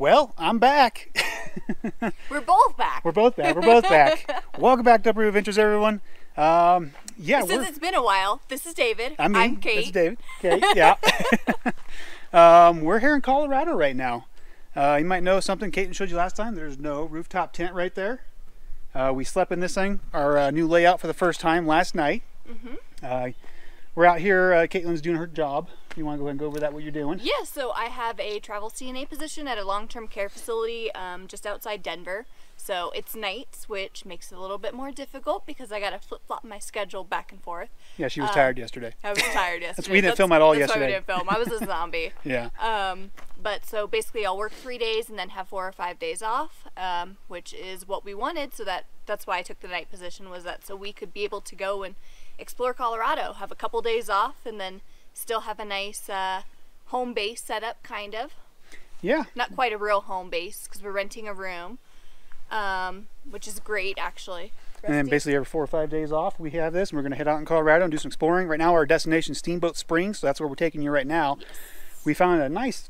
Well, I'm back. We're both back. We're both back. We're both back. Welcome back to Uprooted Adventures, everyone. Um, yeah, Since it's been a while, this is David. I'm me. Kate. This is David. Kate, yeah. um, we're here in Colorado right now. Uh, you might know something Kaitlyn showed you last time. There's no rooftop tent right there. Uh, we slept in this thing, our uh, new layout for the first time last night. Mm-hmm. Uh, we're out here. Uh, Kaitlyn's doing her job. You want to go ahead and go over that? What you're doing? Yeah, so I have a travel CNA position at a long-term care facility um, just outside Denver. So it's nights, which makes it a little bit more difficult because I got to flip-flop my schedule back and forth. Yeah, she was Um, tired yesterday. I was tired yesterday. we didn't film at all that's yesterday. Why we didn't film. I was a zombie. Yeah. Um, but so basically, I'll work three days and then have four or five days off, um, which is what we wanted. So that that's why I took the night position was that so we could be able to go and explore Colorado, have a couple days off, and then still have a nice uh, home base set up, kind of. Yeah. Not quite a real home base because we're renting a room, um, which is great actually. And then basically every four or five days off, we have this, and we're going to head out in Colorado and do some exploring. Right now, our destination is Steamboat Springs, so that's where we're taking you right now. We found a nice,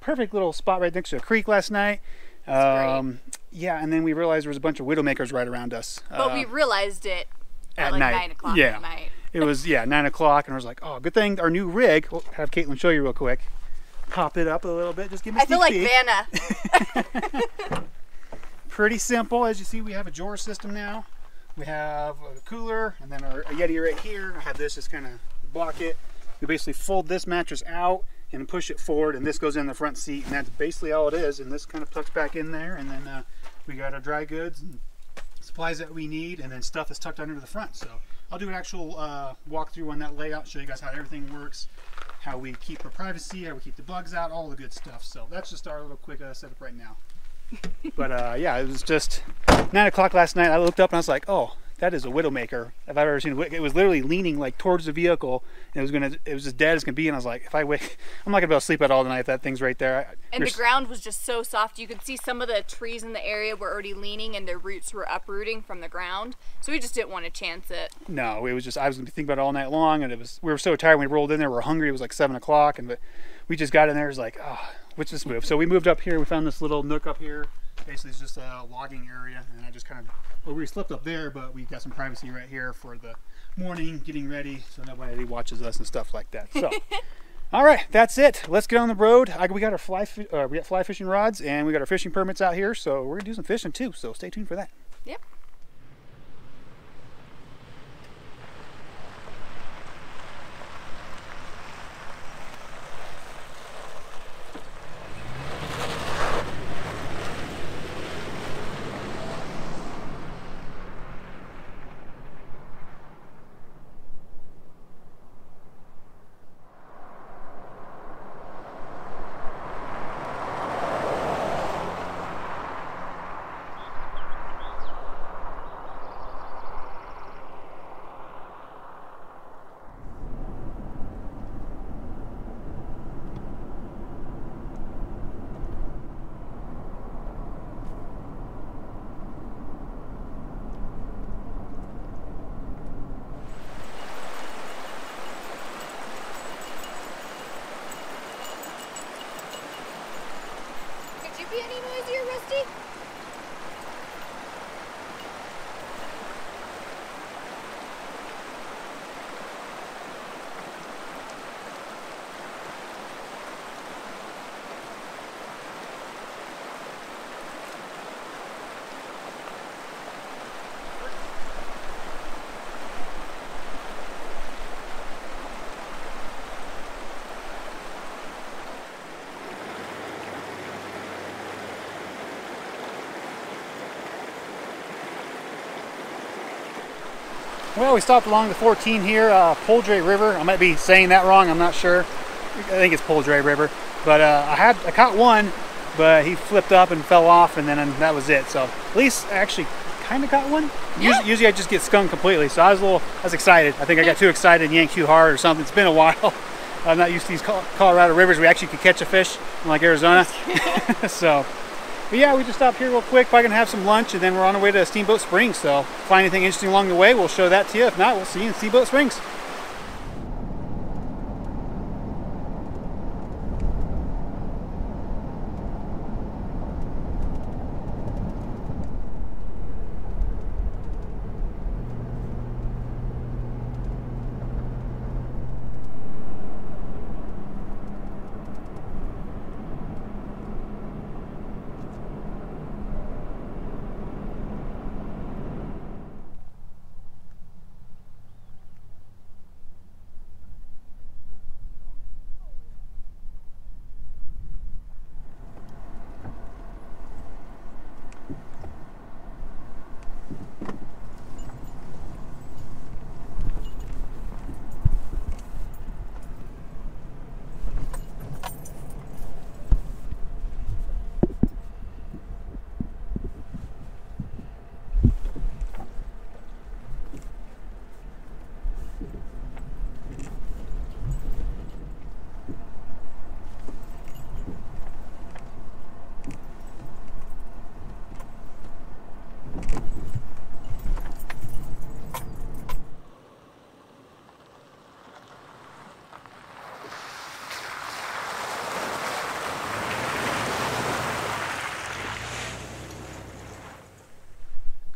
perfect little spot right next to a creek last night. Um, yeah, and then we realized there was a bunch of widowmakers right around us. But Uh, we realized it at, at like night. nine o'clock Yeah. at night. It was yeah nine o'clock, and I was like, oh, good thing our new rig. We'll have Kaitlyn show you real quick. Pop it up a little bit. Just give me. a I feel like peek. Vanna. pretty simple. As you see, we have a drawer system now. We have a cooler and then our a Yeti right here. I have this just kind of block it. We basically fold this mattress out and push it forward and this goes in the front seat and that's basically all it is. And this kind of tucks back in there and then uh, we got our dry goods and supplies that we need and then stuff is tucked under the front. So I'll do an actual uh, walkthrough on that layout, show you guys how everything works, how we keep our privacy, how we keep the bugs out, all the good stuff. So that's just our little quick uh, setup right now. But uh, yeah, it was just nine o'clock last night. I looked up and I was like, "Oh, that is a widowmaker if I've ever seen." It was literally leaning like towards the vehicle, and it was gonna. It was as dead as can be. And I was like, "If I wake, I'm not gonna be able to sleep at all tonight if that thing's right there." I- And the ground was just so soft. You could see some of the trees in the area were already leaning and their roots were uprooting from the ground. So we just didn't want to chance it. No, it was just I was gonna be thinking about it all night long, and it was we were so tired when we rolled in there. We were hungry. It was like seven o'clock, and but we just got in there. It was like, oh, let's just move. So we moved up here. We found this little nook up here. Basically, it's just a logging area, and I just kind of well, we slept up there, but we got some privacy right here for the morning, getting ready, so nobody watches us and stuff like that. So. All right, that's it. Let's get on the road. I, we got our fly, uh, we got fly fishing rods, and we got our fishing permits out here. So we're gonna do some fishing too. So stay tuned for that. Yep. Could you be any noisier, Rusty? Well, we stopped along the 14 here, uh, Poudre River. I might be saying that wrong. I'm not sure. I think it's Poudre River. But uh, I had I caught one, but he flipped up and fell off, and then and that was it. So at least I actually kind of got one. Yeah. Usually, usually I just get skunked completely. So I was a little, I was excited. I think I got too excited and yanked too hard or something. It's been a while. I'm not used to these Colorado rivers. We actually could catch a fish, in like Arizona. so, but yeah, we just stopped here real quick. Probably gonna have some lunch, and then we're on our way to Steamboat Springs. So, find anything interesting along the way, we'll show that to you. If not, we'll see you in Steamboat Springs.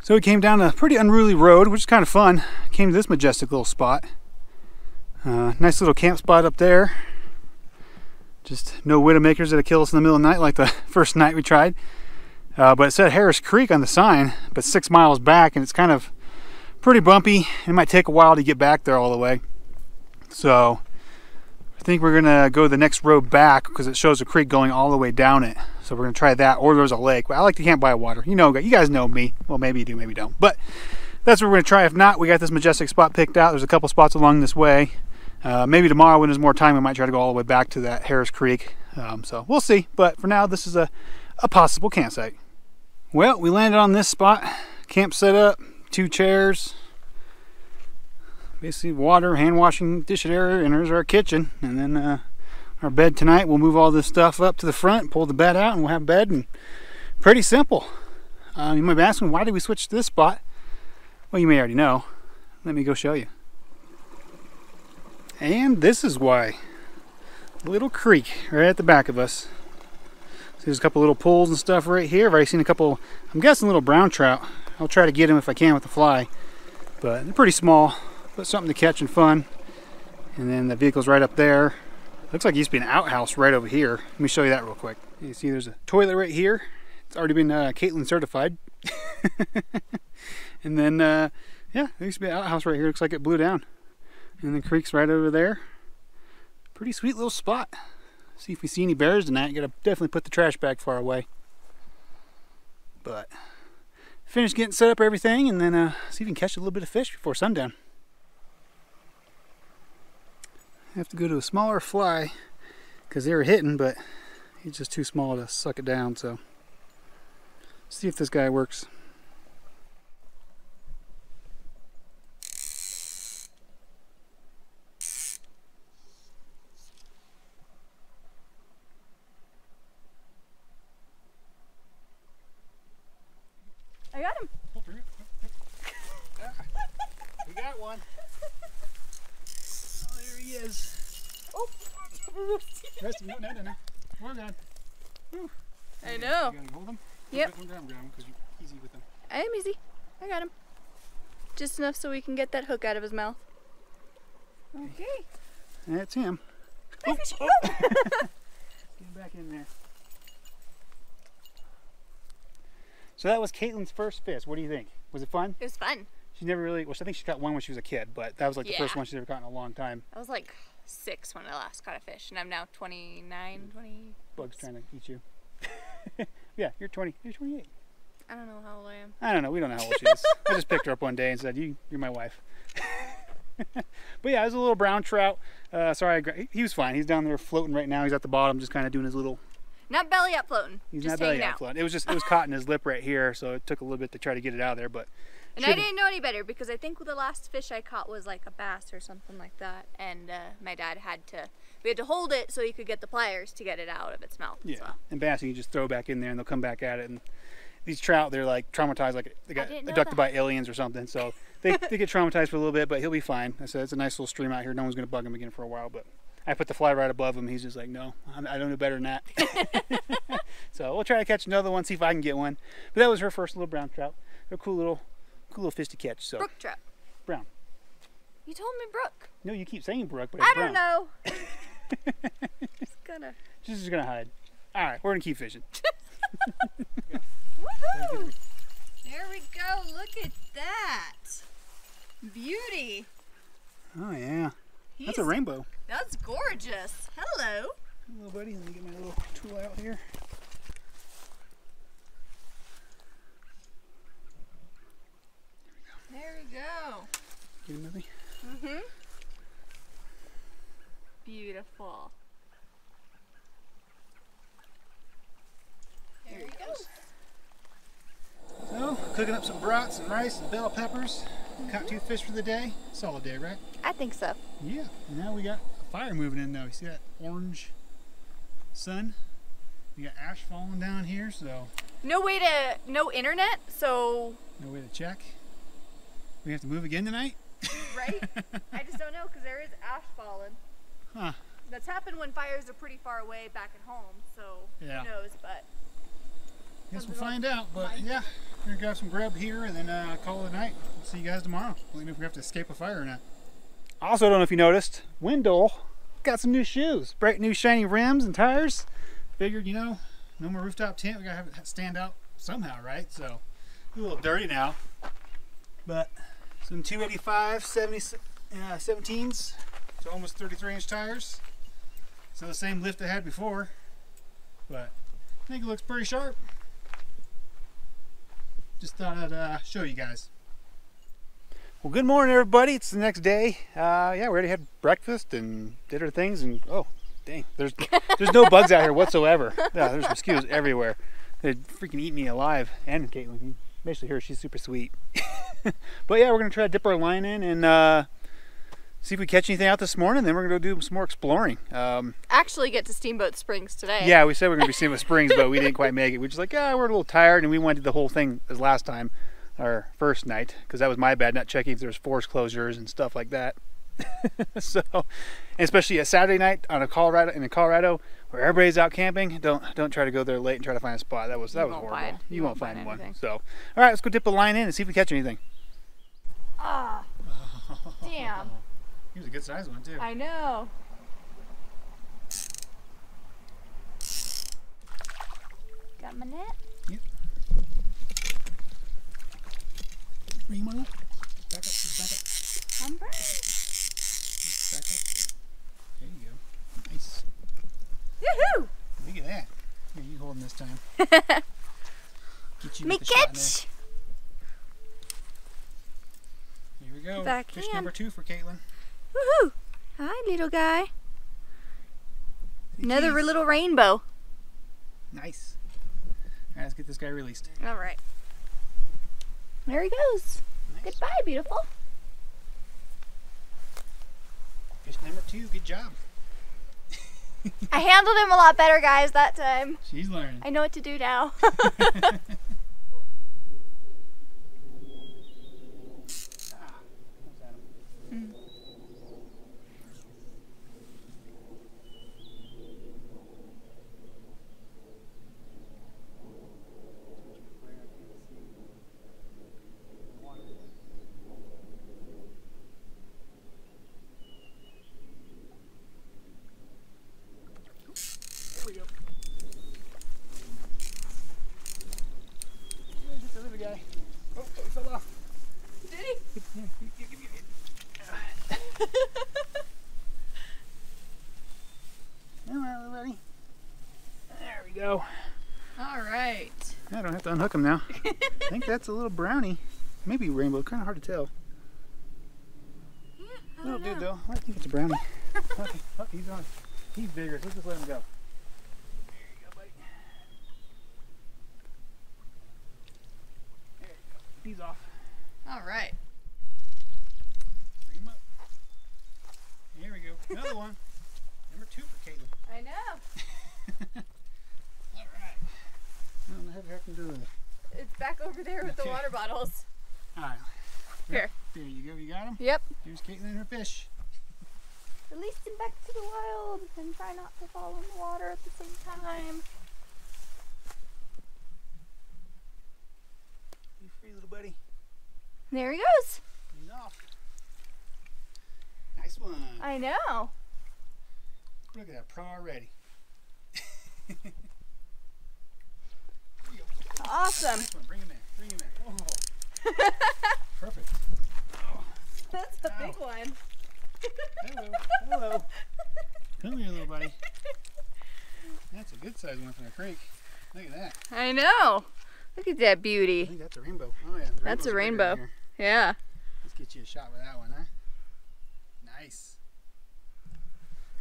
So we came down a pretty unruly road, which is kind of fun. Came to this majestic little spot. Uh, nice little camp spot up there. Just no widowmakers that'll kill us in the middle of the night like the first night we tried. Uh, but it said Harris Creek on the sign, but six miles back, and it's kind of pretty bumpy. It might take a while to get back there all the way. So I think we're gonna go the next road back because it shows a creek going all the way down it. So we're gonna try that, or there's a lake. Well, I like to camp by water. You know, you guys know me. Well, maybe you do, maybe you don't. But that's what we're gonna try. If not, we got this majestic spot picked out. There's a couple spots along this way. Uh, maybe tomorrow when there's more time, we might try to go all the way back to that Harris Creek. Um, so we'll see. But for now, this is a, a possible campsite. Well, we landed on this spot. Camp set up, two chairs, basically water, hand washing, dish area, and there's our kitchen. And then uh, our bed tonight. We'll move all this stuff up to the front, pull the bed out, and we'll have bed. And pretty simple. Uh, you might be asking, why did we switch to this spot? Well, you may already know. Let me go show you. And this is why. Little creek right at the back of us. So there's a couple little pools and stuff right here. I've already seen a couple, I'm guessing little brown trout. I'll try to get them if I can with the fly. But they're pretty small, but something to catch and fun. And then the vehicle's right up there. Looks like used to be an outhouse right over here. Let me show you that real quick. You see there's a toilet right here. It's already been uh, Kaitlyn certified. and then, uh, yeah, there used to be an outhouse right here. Looks like it blew down. And the creek's right over there. Pretty sweet little spot. See if we see any bears tonight. Gotta definitely put the trash bag far away. But finish getting set up everything and then uh, see if we can catch a little bit of fish before sundown. Have to go to a smaller fly because they were hitting, but he's just too small to suck it down. So see if this guy works. I got him. we got one. Oh, there he is. Oh. Rest him. No, no, no, no. We're good. I know. You gotta hold him? Yep. Put him down, grab him, 'cause you're easy with him. I am easy. I got him. Just enough so we can get that hook out of his mouth. Okay. That's him. Hi, fishy. oh. oh. Get him back in there. So that was Kaitlyn's first fish. What do you think? Was it fun? It was fun. She never really, well, I think she caught one when she was a kid, but that was like the first Yeah. one she's ever caught in a long time. I was like six when I last caught a fish, and I'm now 29, 20. Bugs trying to eat you. yeah, you're 20. You're 28. I don't know how old I am. I don't know. We don't know how old she is. I just picked her up one day and said, "You, you're my wife." but yeah, it was a little brown trout. Uh, sorry, I, he- he was fine. He's down there floating right now. He's at the bottom, just kind of doing his little. Not belly up floating. He's not belly out out. floating. It was just it was caught in his lip right here, so it took a little bit to try to get it out of there. But And I Should've- didn't know any better because I think the last fish I caught was like a bass or something like that. And uh, my dad had to, we had to hold it so he could get the pliers to get it out of its mouth. yeah, So. and bass you just throw back in there and they'll come back at it. And these trout, they're like traumatized, like they got abducted that. by aliens or something. So they, they get traumatized for a little bit, but he'll be fine. I said it's a nice little stream out here. No one's gonna bug him again for a while, but. I put the fly right above him. He's just like, no, I don't know better than that. so we'll try to catch another one, see if I can get one. But that was her first little brown trout. They're a cool little, cool little fish to catch. So Brook trout. brown. You told me brook. No, you keep saying brook, but it's I brown. don't know. Just gonna. She's just gonna hide. All right, we're gonna keep fishing. Woohoo! There we go. Look at that. Beauty. Oh yeah, that's a rainbow. That's gorgeous. Hello. Little buddy, let me get my little tool out here. There we go. Get Millie. Mhm. Beautiful. There he goes. So, cooking up some brats and rice and bell peppers. Caught two fish for the day. Solid day, right? I think so. Yeah. Now we got a fire moving in though. You see that orange sun? We got ash falling down here, so No way to no internet, so no way to check. We have to move again tonight. right? I just don't know because there is ash falling. Huh. That's happened when fires are pretty far away back at home, so Yeah. who knows? But Guess we'll find out. But yeah, We're gonna grab some grub here and then uh, call it a night. We'll see you guys tomorrow. Let me know if we have to escape a fire or not. Also, I don't know if you noticed, Wendell got some new shoes, bright new shiny rims and tires. Figured, you know, no more rooftop tent. We gotta have it stand out somehow, right? So, a little dirty now, but some 285 70, uh, 17s, so almost 33 inch tires. So the same lift I had before, but I think it looks pretty sharp. Just thought I'd uh, show you guys. Well, good morning, everybody. It's the next day. Uh, yeah, we already had breakfast and did our things, and oh, dang, there's there's no bugs out here whatsoever. Yeah, there's mosquitoes everywhere. They'd freaking eat me alive. And Kaitlyn, basically her, she's super sweet. but yeah, we're gonna try to dip our line in and uh, see if we catch anything out this morning. Then we're gonna go do some more exploring. Um, Actually, get to Steamboat Springs today. yeah, we said we are gonna be seeing with Springs, but we didn't quite make it. We are just like, yeah, we're a little tired, and we went to the whole thing as last time, our first night, because that was my bad, not checking if there's forest closures and stuff like that. so, especially a Saturday night on a Colorado in a Colorado where everybody's out camping, don't don't try to go there late and try to find a spot. That was that You was horrible. find- you, you won't, won't find, find one. So, all right, let's go dip the line in and see if we catch anything. Ah. Damn. He was a good sized one too. I know. Got my net. Yep. up. Back up, back up, ready. back up. There you go. Nice. Woohoo! Look at that. Here, you hold him this time. Get you Me with the shot in there. catch. Here we go. Back Fish in. number two for Kaitlyn. Woohoo! Hi, little guy. Another Jeez. little rainbow. Nice. All right, let's get this guy released. All right. There he goes. Nice. Goodbye, beautiful. Fish number two. Good job. I handled him a lot better, guys, that time. She's learning. I know what to do now. There we go. There's just the little guy. Oh, oh, he fell off. Did he? Here, here, here, give me a bit. Come on, little buddy. There we go. All right. I don't have to unhook him now. I think that's a little brownie. Maybe rainbow. Kind of hard to tell. Little dude though. I think it's a brownie. okay. Oh, he's on. He's bigger. So let's just let him go. There you go, buddy. There you go. He's off. All right. Bring him up. Here we go. Another one. Number two for Kaitlyn. I know. All right. I don't know how I can do it. It's back over there with the water bottles. All right. Here. There you go. You got him. Yep. Here's Kaitlyn and her fish. Release him back to the wild and try not to fall in the water at the same time. You free, little buddy. There he goes. He's off. Nice one. I know. Look at that pro already. There you go. Awesome. Nice one. Bring him in. Bring him in. Oh. Perfect. That's a Ow. big one. Hello. Hello. Come here, little buddy. That's a good sized one from the creek. Look at that. I know. Look at that I beauty. think that's a rainbow. Oh yeah. That's a rainbow. Yeah. Let's get you a shot with that one, huh? Nice.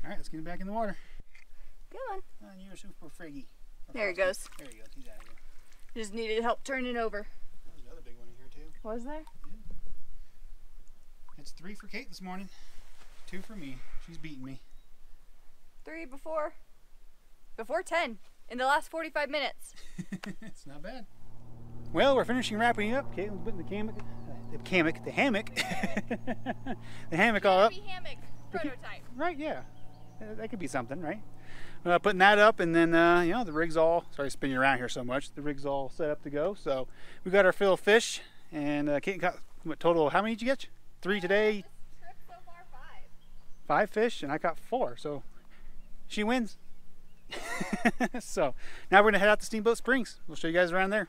All right, let's get him back in the water. Good one. Oh, you're super friggy. There he goes. There you go. He's out of here. Just needed help turning over. There's another big one in here too. Was there? Yeah. It's three for Kate this morning. Two for me. She's beating me. Three before. Before 10. In the last 45 minutes. it's not bad. Well, we're finishing wrapping up. Kaitlyn's putting the hammock, uh, the hammock, the hammock, the hammock all up. hammock prototype. Right? Yeah, Uh, that could be something, right? uh, putting that up, and then uh, you know the rig's all sorry spinning around here so much. The rig's all set up to go. So we got our fill of fish, and uh, Kate got what total? How many did you get? Three today. So far five. Five fish, and I caught four. So she wins. so now we're gonna head out to Steamboat Springs. We'll show you guys around there.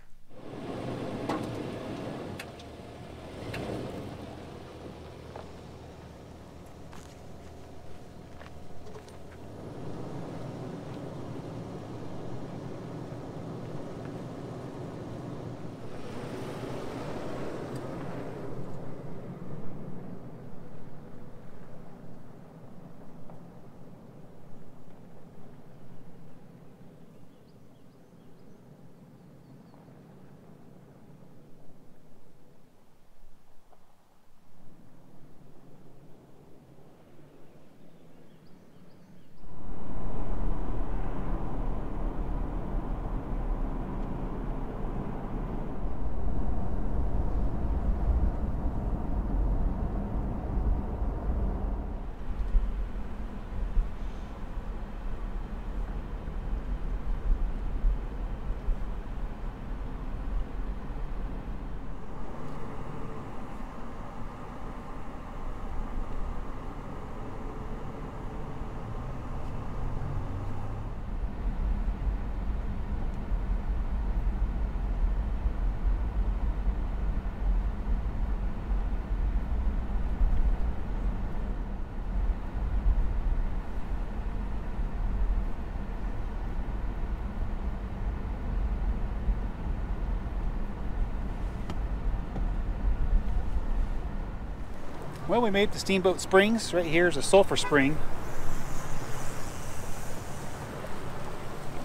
Well, we made it to Steamboat Springs. Right here is a sulfur spring.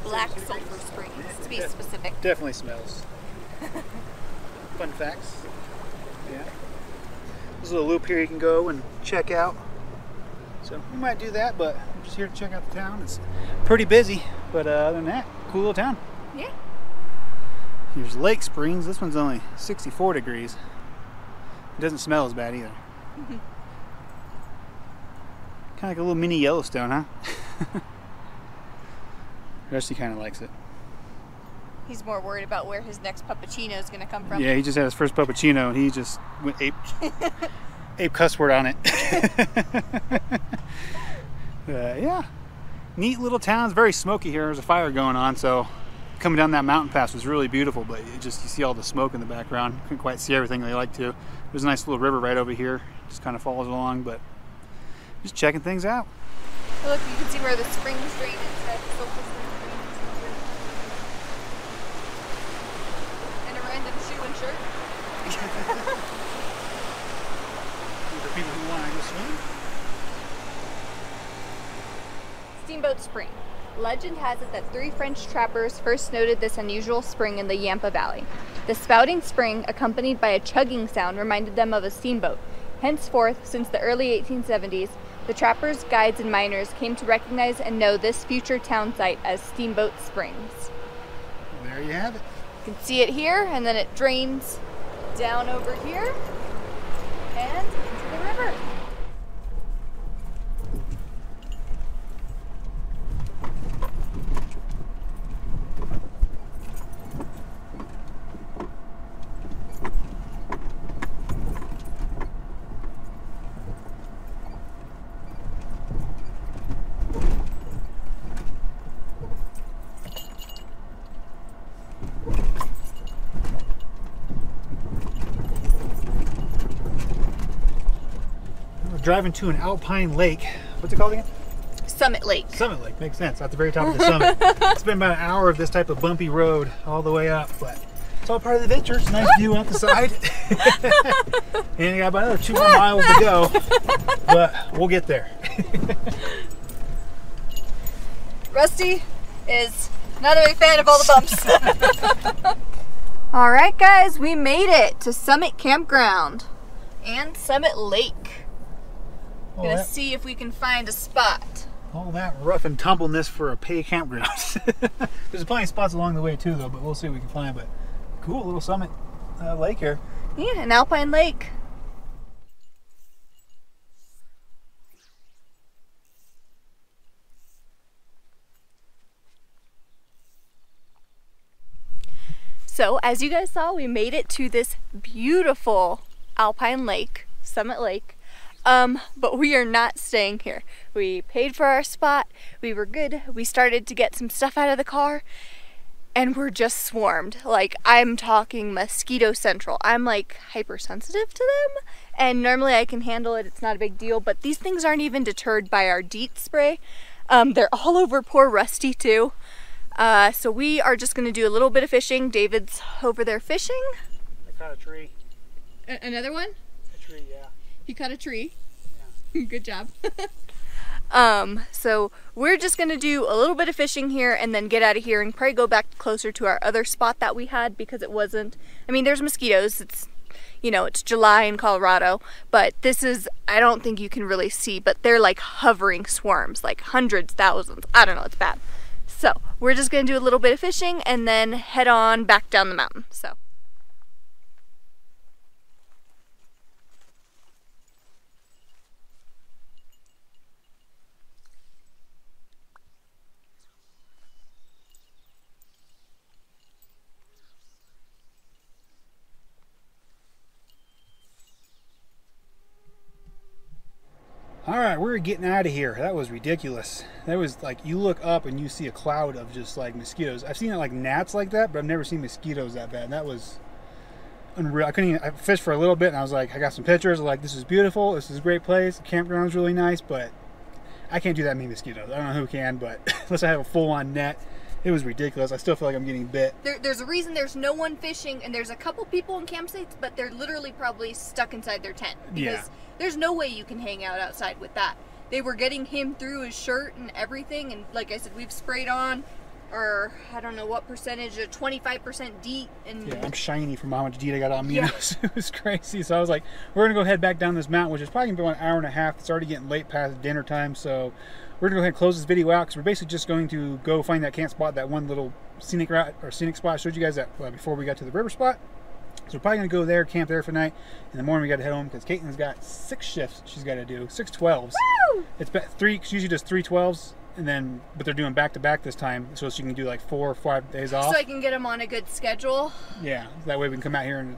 Black Sulphur Springs, to be specific. Definitely smells. Fun facts. Yeah. There's a little loop here you can go and check out. So we might do that, but I'm just here to check out the town. It's pretty busy, but uh, other than that, cool little town. Yeah. Here's Lake Springs. This one's only 64 degrees. It doesn't smell as bad either. kind of like a little mini Yellowstone, huh? Rusty kind of likes it. He's more worried about where his next puppuccino is going to come from. Yeah, he just had his first puppuccino and he just went ape, ape cuss word on it. uh, yeah, neat little town. It's very smoky here. There's a fire going on, so coming down that mountain pass was really beautiful. But it just you see all the smoke in the background. Couldn't quite see everything they like to. There's a nice little river right over here. Just kind of follows along, but just checking things out. Oh, Look, you can see where the springs drain into that Sulphur Springs drains into. And a random shoe and shirt. For people who want to go swimming. Steamboat Spring. Legend has it that three French trappers first noted this unusual spring in the Yampa Valley. The spouting spring, accompanied by a chugging sound, reminded them of a steamboat. Henceforth, since the early 1870s, the trappers, guides, and miners came to recognize and know this future town site as Steamboat Springs. There you have it. You can see it here, and then it drains down over here and into the river. Driving to an alpine lake. What's it called again? Summit Lake. Summit Lake makes sense. At the very top of the summit. it's been about an hour of this type of bumpy road all the way up, but it's all part of the adventure. It's a nice view out the side. and you got about another two more miles to go, but we'll get there. Rusty is not a big fan of all the bumps. all right, guys, we made it to Summit Campground and Summit Lake. All gonna that, see if we can find a spot. All that rough and tumbleness for a pay campground. There's plenty of spots along the way too, though. But we'll see what we can find. But cool little summit uh, lake here. Yeah, an alpine lake. So, as you guys saw, we made it to this beautiful alpine lake, Summit Lake. Um, but we are not staying here. We paid for our spot. We were good. We started to get some stuff out of the car and we're just swarmed. Like I'm talking mosquito central. I'm like hypersensitive to them and normally I can handle it. It's not a big deal, but these things aren't even deterred by our DEET spray. Um, they're all over poor Rusty too. Uh, so we are just gonna do a little bit of fishing. David's over there fishing. I caught a tree. A another one? You cut a tree. Yeah. Good job. um, so we're just gonna do a little bit of fishing here and then get out of here and probably go back closer to our other spot that we had because it wasn't. I mean, there's mosquitoes. It's you know, it's July in Colorado, but this is, I don't think you can really see, but they're like hovering swarms, like hundreds, thousands. I don't know, it's bad. So we're just gonna do a little bit of fishing and then head on back down the mountain. So. All right, we're getting out of here. That was ridiculous. That was like you look up and you see a cloud of just like mosquitoes. I've seen it like gnats like that, but I've never seen mosquitoes that bad. That was unreal. I couldn't even I fished for a little bit and I was like, I got some pictures. like, this is beautiful. This is a great place. The campground's really nice, but I can't do that many mosquitoes. I don't know who can, but unless I have a full on net, it was ridiculous. I still feel like I'm getting bit. There, there's a reason there's no one fishing, and there's a couple people in campsites, but they're literally probably stuck inside their tent because Yeah. there's no way you can hang out outside with that. They were getting him through his shirt and everything, and like I said, we've sprayed on, or I don't know what percentage, a 25% DEET, and Yeah, I'm shiny from how much DEET I got on me. Yeah. It, was, it was crazy. So I was like, we're gonna go head back down this mountain, which is probably gonna be an hour and a half. It's already getting late past dinner time, so we're gonna go ahead and close this video out because we're basically just going to go find that camp spot, that one little scenic route or scenic spot I showed you guys that uh, before we got to the river spot. So we're probably gonna go there, camp there for the night. In the morning we got to head home because Kaitlyn's got six shifts she's got to do, six twelves. Woo! It's three. She usually does three twelves, and then but they're doing back to back this time, so she can do like four or five days off. so I can get them on a good schedule. Yeah, that way we can come out here and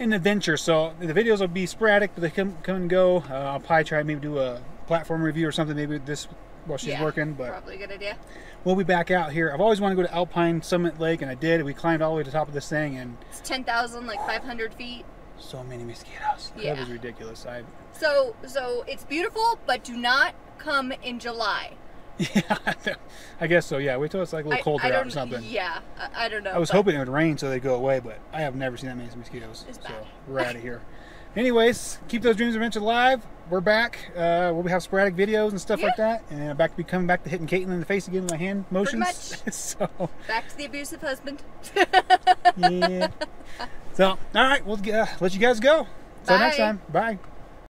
an adventure. So the videos will be sporadic, but they come come and go. Uh, I'll probably try maybe do a platform review or something maybe this while she's yeah, working. But probably a good idea. we'll be back out here. I've always wanted to go to Alpine Summit Lake, and I did. We climbed all the way to the top of this thing, and It's 10,000, like 500 feet. so many mosquitoes. Yeah. That was ridiculous. I So, so it's beautiful, but do not come in July. yeah, I guess so. Yeah, wait till it's like a little I- colder I out or something. Yeah, I, I don't know. I was hoping it would rain so they'd go away, but I have never seen that many mosquitoes. So we're out of here. Anyways, keep those dreams of adventure alive. We're back. Uh, we'll have sporadic videos and stuff like that, and then back to be coming back to hitting Kaitlyn in the face again with my hand motions. much. so Back to the abusive husband. yeah. so all right, we'll uh, let you guys go. Until next time. Bye.